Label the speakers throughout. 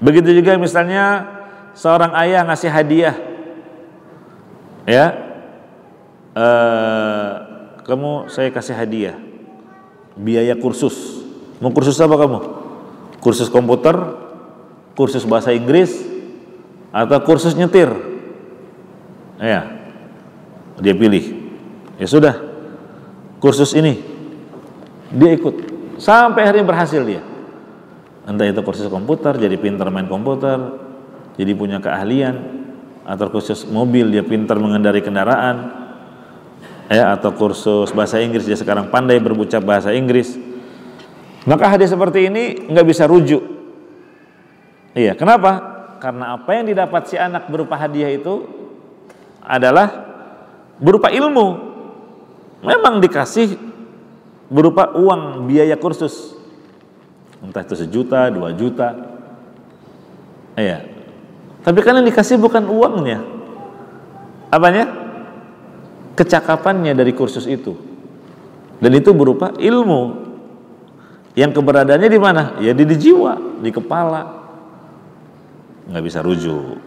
Speaker 1: Begitu juga misalnya seorang ayah ngasih hadiah, ya, eh, kamu saya kasih hadiah, biaya kursus. Mau kursus apa kamu? Kursus komputer, kursus bahasa Inggris, atau kursus nyetir? Ya, dia pilih. Ya sudah, kursus ini dia ikut sampai akhirnya berhasil dia entah itu kursus komputer jadi pintar main komputer jadi punya keahlian atau kursus mobil dia pintar mengendari kendaraan ya atau kursus bahasa Inggris dia sekarang pandai berucap bahasa Inggris. Maka hadis seperti ini nggak bisa rujuk. Iya kenapa? Karena apa yang didapat si anak berupa hadiah itu adalah berupa ilmu. Memang dikasih berupa uang biaya kursus entah itu sejuta, dua juta. Iya. Tapi kan yang dikasih bukan uangnya. Apanya? Kecakapannya dari kursus itu. Dan itu berupa ilmu. Yang keberadaannya di mana? Ya di, di jiwa, di kepala. Nggak bisa rujuk.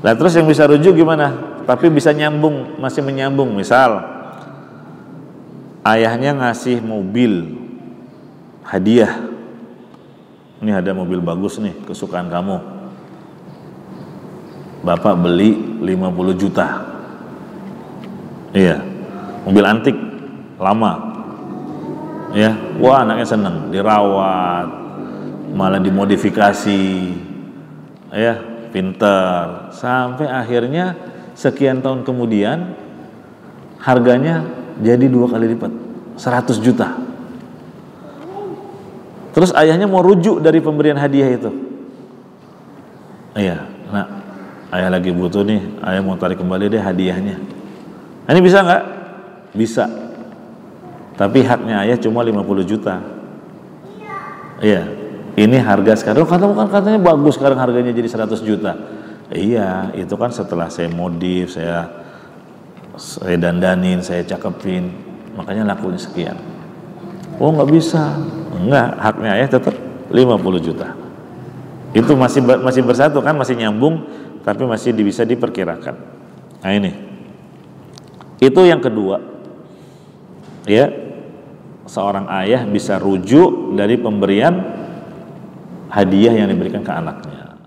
Speaker 1: Nah terus yang bisa rujuk gimana? Tapi bisa nyambung, masih menyambung. Misal, ayahnya ngasih mobil hadiah. Ini ada mobil bagus nih kesukaan kamu. Bapak beli 50 juta. Iya mobil antik lama. Ya wah anaknya seneng. Dirawat malah dimodifikasi. Ya pinter. Sampai akhirnya sekian tahun kemudian harganya jadi dua kali lipat. 100 juta Terus ayahnya mau rujuk dari pemberian hadiah itu. Iya, nak, ayah lagi butuh nih, ayah mau tarik kembali deh hadiahnya. Ini bisa nggak? Bisa. Tapi haknya ayah cuma 50 juta. Iya, ini harga sekarang. Kata kan katanya bagus sekarang harganya jadi 100 juta. Iya, itu kan setelah saya modif, saya saya dandanin, saya cakepin, makanya lakunya sekian. Oh nggak bisa, Enggak, haknya ayah tetap 50 juta. Itu masih masih bersatu kan, masih nyambung, tapi masih bisa diperkirakan. Nah ini, itu yang kedua, ya seorang ayah bisa rujuk dari pemberian hadiah yang diberikan ke anaknya.